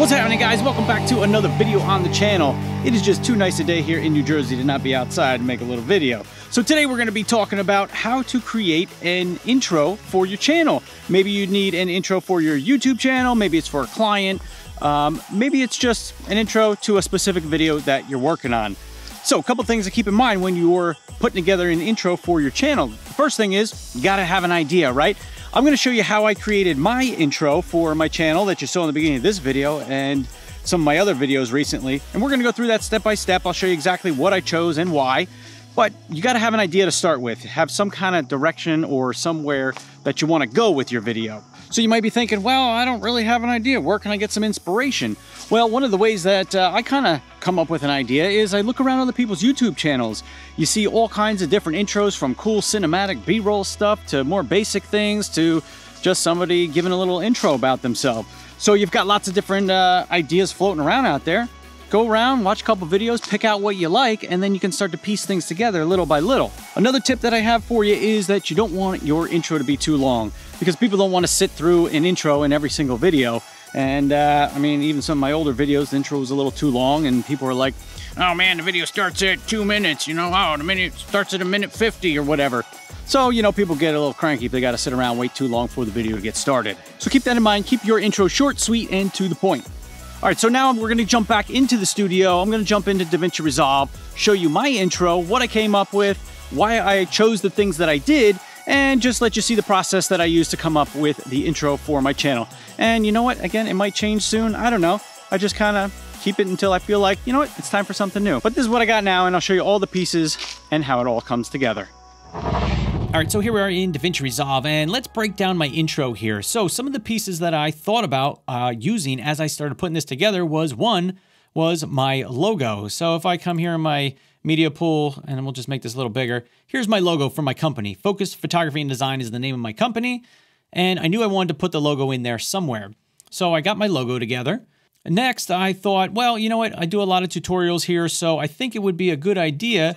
What's happening guys? Welcome back to another video on the channel. It is just too nice a day here in New Jersey to not be outside and make a little video. So today we're going to be talking about how to create an intro for your channel. Maybe you need an intro for your YouTube channel, maybe it's for a client, um, maybe it's just an intro to a specific video that you're working on. So a couple things to keep in mind when you're putting together an intro for your channel. First thing is you gotta have an idea, right? I'm gonna show you how I created my intro for my channel that you saw in the beginning of this video and some of my other videos recently. And we're gonna go through that step by step. I'll show you exactly what I chose and why. But you gotta have an idea to start with. Have some kind of direction or somewhere that you wanna go with your video. So you might be thinking, well, I don't really have an idea. Where can I get some inspiration? Well, one of the ways that uh, I kind of come up with an idea is I look around other people's YouTube channels. You see all kinds of different intros from cool cinematic B-roll stuff to more basic things to just somebody giving a little intro about themselves. So you've got lots of different uh, ideas floating around out there. Go around, watch a couple videos, pick out what you like, and then you can start to piece things together little by little. Another tip that I have for you is that you don't want your intro to be too long because people don't want to sit through an intro in every single video. And uh, I mean, even some of my older videos, the intro was a little too long, and people were like, oh man, the video starts at two minutes, you know, oh, the minute starts at a minute 50 or whatever. So, you know, people get a little cranky if they got to sit around wait too long for the video to get started. So keep that in mind. Keep your intro short, sweet, and to the point. All right, so now we're gonna jump back into the studio. I'm gonna jump into DaVinci Resolve, show you my intro, what I came up with, why I chose the things that I did, and just let you see the process that I use to come up with the intro for my channel. And you know what? Again, it might change soon. I don't know. I just kind of keep it until I feel like, you know what? It's time for something new. But this is what I got now, and I'll show you all the pieces and how it all comes together. All right, so here we are in DaVinci Resolve, and let's break down my intro here. So some of the pieces that I thought about uh, using as I started putting this together was one, was my logo. So if I come here in my media pool, and we'll just make this a little bigger, here's my logo for my company. Focus Photography and Design is the name of my company, and I knew I wanted to put the logo in there somewhere. So I got my logo together. Next, I thought, well, you know what? I do a lot of tutorials here, so I think it would be a good idea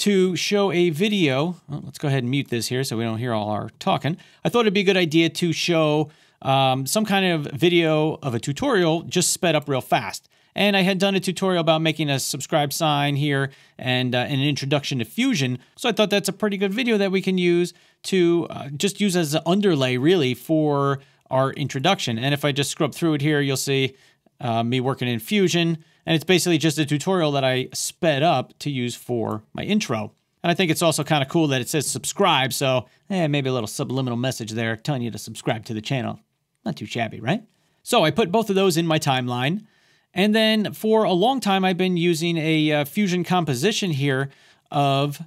to show a video. Well, let's go ahead and mute this here so we don't hear all our talking. I thought it'd be a good idea to show um, some kind of video of a tutorial just sped up real fast. And I had done a tutorial about making a subscribe sign here and uh, an introduction to Fusion. So I thought that's a pretty good video that we can use to uh, just use as an underlay really for our introduction. And if I just scrub through it here, you'll see uh, me working in Fusion. And it's basically just a tutorial that I sped up to use for my intro. And I think it's also kind of cool that it says subscribe, so eh, maybe a little subliminal message there telling you to subscribe to the channel. Not too shabby, right? So I put both of those in my timeline. And then for a long time, I've been using a uh, Fusion composition here of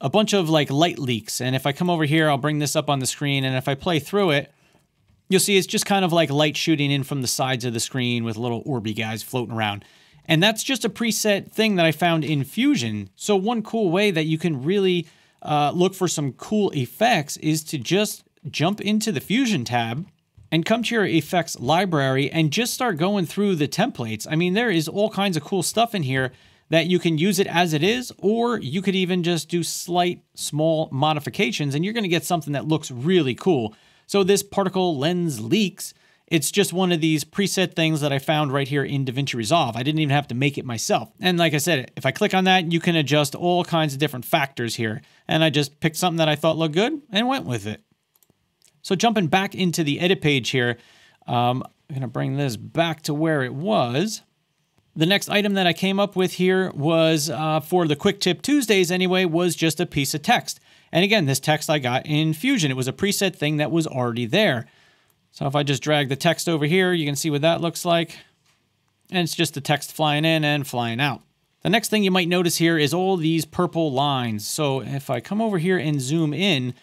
a bunch of like light leaks. And if I come over here, I'll bring this up on the screen. And if I play through it, You'll see it's just kind of like light shooting in from the sides of the screen with little orby guys floating around. And that's just a preset thing that I found in Fusion. So one cool way that you can really uh, look for some cool effects is to just jump into the Fusion tab and come to your effects library and just start going through the templates. I mean, there is all kinds of cool stuff in here that you can use it as it is, or you could even just do slight small modifications and you're gonna get something that looks really cool. So this particle lens leaks, it's just one of these preset things that I found right here in DaVinci Resolve. I didn't even have to make it myself. And like I said, if I click on that, you can adjust all kinds of different factors here. And I just picked something that I thought looked good and went with it. So jumping back into the edit page here, um, I'm gonna bring this back to where it was. The next item that I came up with here was uh, for the Quick Tip Tuesdays anyway, was just a piece of text. And again, this text I got in Fusion. It was a preset thing that was already there. So if I just drag the text over here, you can see what that looks like. And it's just the text flying in and flying out. The next thing you might notice here is all these purple lines. So if I come over here and zoom in,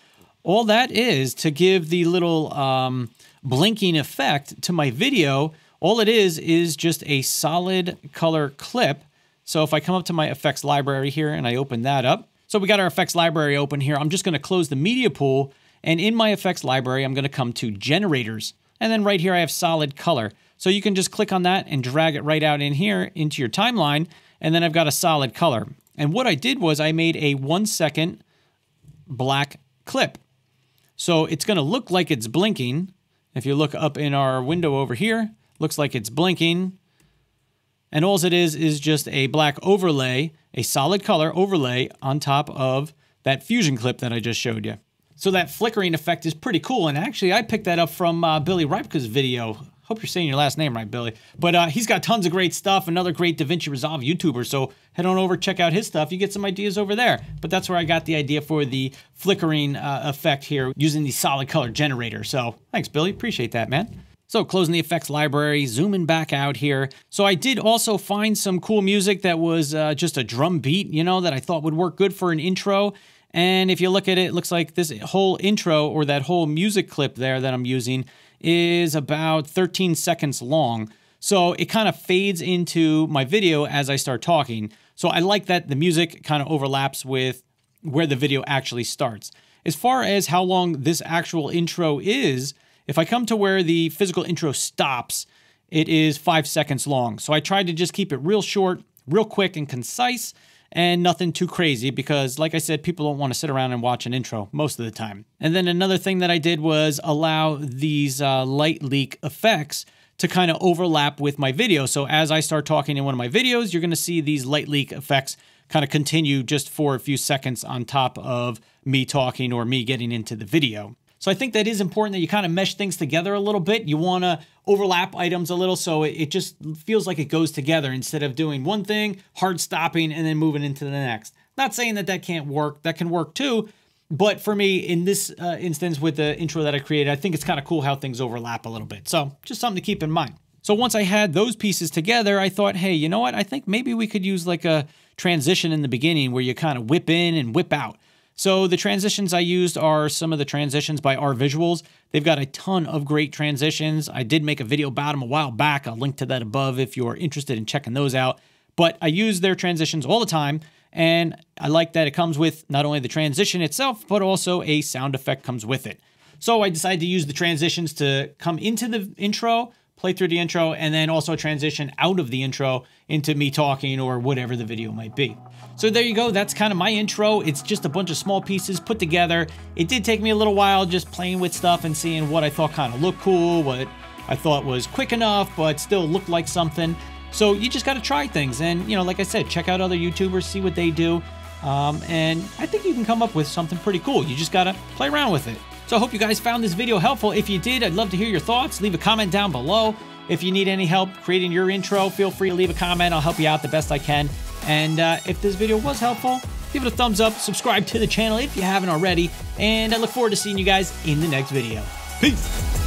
all that is to give the little um, blinking effect to my video, all it is is just a solid color clip. So if I come up to my effects library here and I open that up, so we got our effects library open here. I'm just going to close the media pool. And in my effects library, I'm going to come to generators. And then right here, I have solid color. So you can just click on that and drag it right out in here into your timeline. And then I've got a solid color. And what I did was I made a one second black clip. So it's going to look like it's blinking. If you look up in our window over here, looks like it's blinking. And all it is is just a black overlay, a solid color overlay on top of that fusion clip that I just showed you. So that flickering effect is pretty cool. And actually, I picked that up from uh, Billy Rybka's video. Hope you're saying your last name right, Billy. But uh, he's got tons of great stuff. Another great DaVinci Resolve YouTuber. So head on over, check out his stuff. You get some ideas over there. But that's where I got the idea for the flickering uh, effect here using the solid color generator. So thanks, Billy. Appreciate that, man. So closing the effects library, zooming back out here. So I did also find some cool music that was uh, just a drum beat, you know, that I thought would work good for an intro. And if you look at it, it looks like this whole intro or that whole music clip there that I'm using is about 13 seconds long. So it kind of fades into my video as I start talking. So I like that the music kind of overlaps with where the video actually starts. As far as how long this actual intro is, if I come to where the physical intro stops, it is five seconds long. So I tried to just keep it real short, real quick and concise and nothing too crazy because, like I said, people don't want to sit around and watch an intro most of the time. And then another thing that I did was allow these uh, light leak effects to kind of overlap with my video. So as I start talking in one of my videos, you're going to see these light leak effects kind of continue just for a few seconds on top of me talking or me getting into the video. So I think that is important that you kind of mesh things together a little bit. You want to overlap items a little so it, just feels like it goes together instead of doing one thing, hard stopping, and then moving into the next. Not saying that that can't work, that can work too. But for me, in this uh, instance with the intro that I created, I think it's kind of cool how things overlap a little bit. So just something to keep in mind. So once I had those pieces together, I thought, hey, you know what? I think maybe we could use like a transition in the beginning where you kind of whip in and whip out. So the transitions I used are some of the transitions by R Visuals. They've got a ton of great transitions. I did make a video about them a while back. I'll link to that above if you're interested in checking those out. But I use their transitions all the time, and I like that it comes with not only the transition itself, but also a sound effect comes with it. So I decided to use the transitions to come into the intro, play through the intro, and then also transition out of the intro into me talking or whatever the video might be. So there you go, that's kind of my intro. It's just a bunch of small pieces put together. It did take me a little while just playing with stuff and seeing what I thought kind of looked cool, what I thought was quick enough, but still looked like something. So you just got to try things. And, you know, like I said, check out other YouTubers, see what they do. Um, and I think you can come up with something pretty cool. You just got to play around with it. So I hope you guys found this video helpful. If you did, I'd love to hear your thoughts. Leave a comment down below. If you need any help creating your intro, feel free to leave a comment. I'll help you out the best I can. And uh, if this video was helpful, give it a thumbs up, subscribe to the channel if you haven't already, and I look forward to seeing you guys in the next video. Peace!